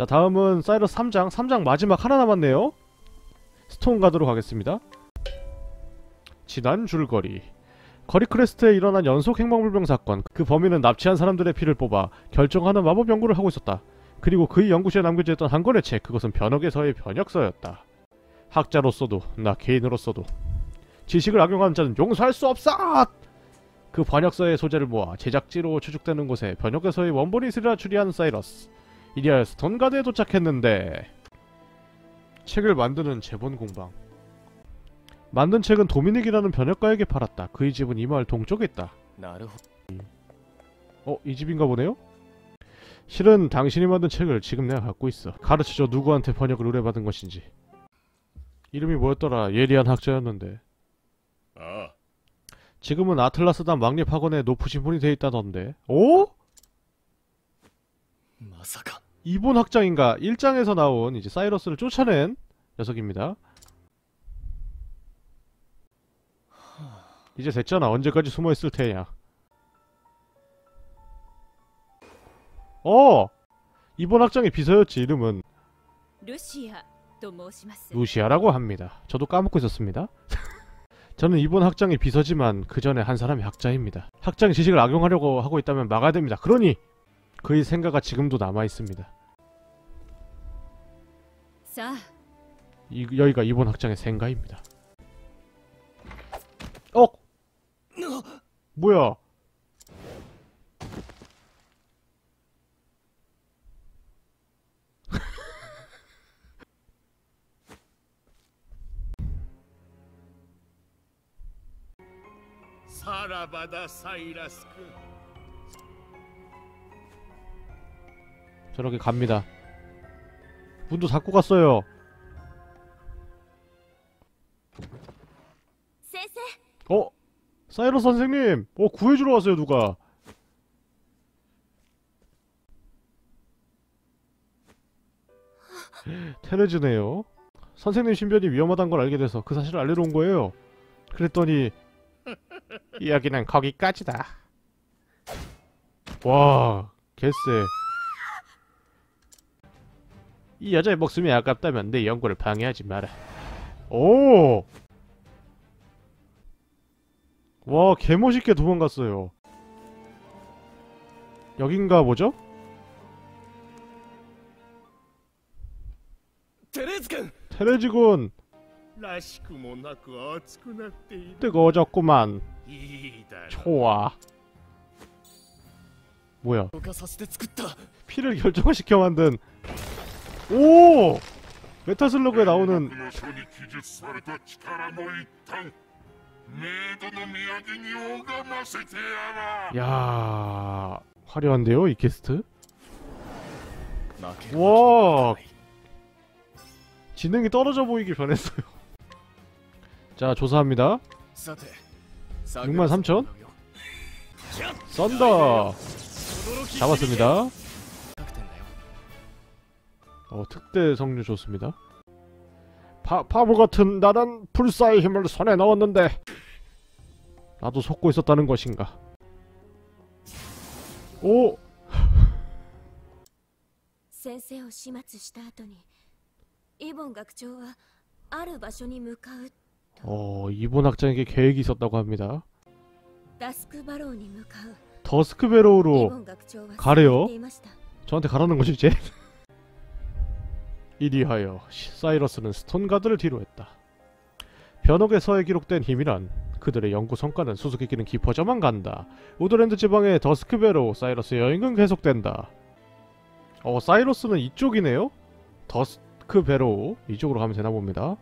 자 다음은 사이러스 3장. 3장 마지막 하나 남았네요. 스톤 가도록 하겠습니다. 지난 줄거리. 쿼리크레스트에 일어난 연속 행방불명 사건. 그 범인은 납치한 사람들의 피를 뽑아 결정하는 마법 연구를 하고 있었다. 그리고 그의 연구실에 남겨져 있던 한 권의 책. 그것은 변옥의 서의 번역서였다. 학자로서도 나 개인으로서도. 지식을 악용하는 자는 용서할 수 없어 그 번역서의 소재를 모아 제작지로 추측되는 곳에 변옥의 서의 원본이 있으리라 추리한 사이러스 이리하여 스톤가드에 도착했는데 책을 만드는 재본 공방 만든 책은 도미닉이라는 변혁가에게 팔았다. 그의 집은 이 마을 동쪽에 있다. 어? 이 집인가 보네요? 실은 당신이 만든 책을 지금 내가 갖고 있어. 가르쳐줘 누구한테 번역을 의뢰받은 것인지. 이름이 뭐였더라? 예리한 학자였는데. 아. 지금은 아틀라스단 왕립학원에 높으신 분이 돼 있다던데. 오? 마사가. 이본 확장인가 1장에서 나온 이제 사이러스를 쫓아낸 녀석입니다. 이제 됐잖아. 언제까지 숨어있을 테냐. 어! 이번 학장의 비서였지, 이름은. 루시아. 라고 합니다. 저도 까먹고 있었습니다. 저는 이번 학장의 비서지만 그 전에 한 사람이 학자입니다. 학장 지식을 악용하려고 하고 있다면 막아야 됩니다. 그러니 그의 생각가 지금도 남아 있습니다. 이, 여기가 이번 학장의 생가입니다. 어? 뭐야? 사라바다 사이라스 군 저렇게 갑니다. 문도 닫고 갔어요. 어? 사이러 선생님! 어, 구해주러 왔어요, 누가. 테레즈네요. 선생님 신변이 위험하다는 걸 알게 돼서 그 사실을 알리러 온 거예요. 그랬더니 이야기는 거기까지다. 와, 개쎄. 이 여자의 목숨이 아깝다면 내 연구를 방해하지 마라. 오! 와, 개멋있게 도망갔어요. 여긴가 뭐죠? 테레즈군! 테레즈군! 뜨거워졌구만. 좋아. 뭐야? 피를 결정시켜 만든 오! 메타슬러그에 나오는 야 화려한데요 이 캐스트? 와! 지능이 떨어져 보이길 변했어요. 자 조사합니다. 63,000 썬더! 잡았습니다. 어, 특대 성류 좋습니다. 바, 바보 같은 나란 불사의 힘을 손에 넣었는데 나도 속고 있었다는 것인가? 오! 先生を始末した後にイボン学長はある場所に向かう 어, 이본 학장에게 계획이 있었다고 합니다. ダスクバローに向かうイ 더스크베로우로 ボン学長は 가래요? そう言っていました 저한테 가라는 거죠 이제? 이리하여 시- 사이러스는 스톤가드를 뒤로했다. 변옥에서에 기록된 힘이란 그들의 연구 성과는 수수께끼는 깊어져만 간다. 우드랜드 지방의 더스크베로 사이러스 여행은 계속된다. 어 사이러스는 이쪽이네요? 더스크베로 이쪽으로 가면 되나 봅니다.